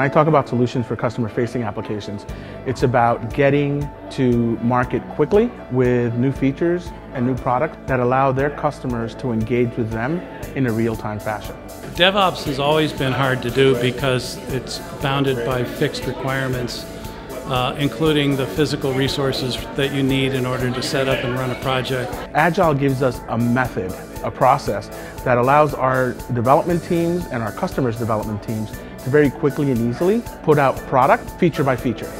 I talk about solutions for customer facing applications, it's about getting to market quickly with new features and new products that allow their customers to engage with them in a real time fashion. DevOps has always been hard to do because it's bounded by fixed requirements, uh, including the physical resources that you need in order to set up and run a project. Agile gives us a method, a process that allows our development teams and our customers' development teams very quickly and easily put out product feature by feature.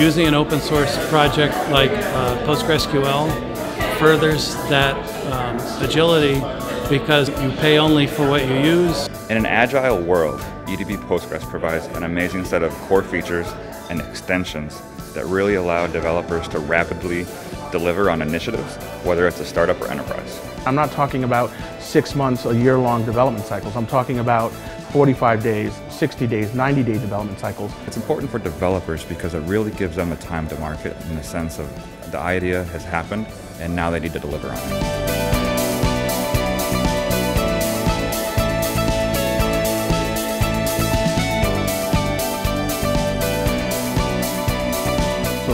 Using an open source project like uh, PostgreSQL furthers that um, agility because you pay only for what you use. In an agile world, EDB Postgres provides an amazing set of core features and extensions that really allow developers to rapidly deliver on initiatives, whether it's a startup or enterprise. I'm not talking about six months, a year long development cycles. I'm talking about 45 days, 60 days, 90 day development cycles. It's important for developers because it really gives them a time to market in the sense of the idea has happened and now they need to deliver on it.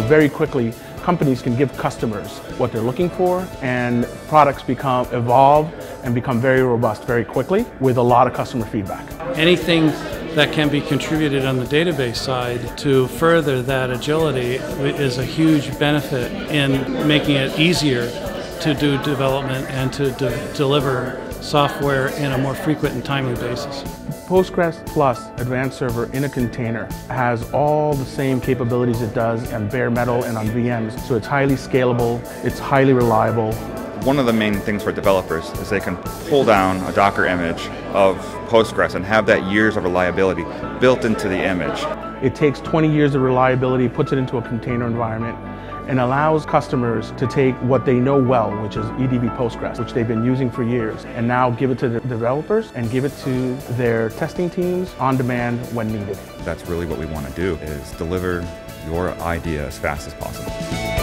Very quickly, companies can give customers what they're looking for and products become evolve and become very robust very quickly with a lot of customer feedback. Anything that can be contributed on the database side to further that agility is a huge benefit in making it easier to do development and to de deliver software in a more frequent and timely basis. Postgres Plus Advanced Server in a container has all the same capabilities it does on bare metal and on VMs, so it's highly scalable, it's highly reliable. One of the main things for developers is they can pull down a Docker image of Postgres and have that years of reliability built into the image. It takes 20 years of reliability, puts it into a container environment, and allows customers to take what they know well, which is EDB Postgres, which they've been using for years, and now give it to the developers and give it to their testing teams on demand when needed. That's really what we want to do is deliver your idea as fast as possible.